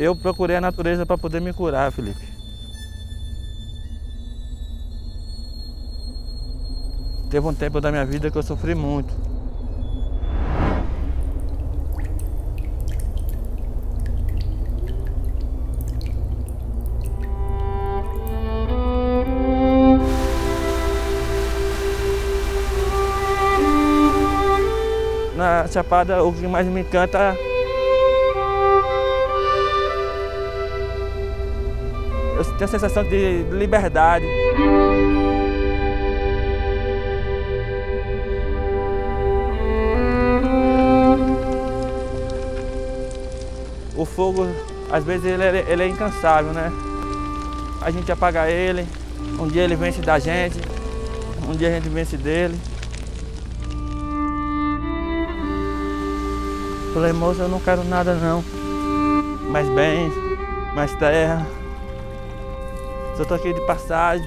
Eu procurei a natureza para poder me curar, Felipe. Teve um tempo da minha vida que eu sofri muito. Na Chapada, o que mais me encanta eu tenho a sensação de liberdade. O fogo, às vezes, ele, ele é incansável, né? A gente apaga ele, um dia ele vence da gente, um dia a gente vence dele. Falei, moça, eu não quero nada não. Mais bens, mais terra. Só tô aqui de passagem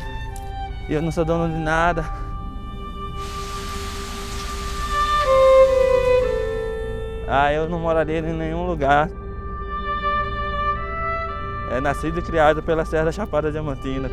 e eu não sou dono de nada. Ah, eu não moraria em nenhum lugar. É nascido e criado pela Serra da Chapada Diamantina.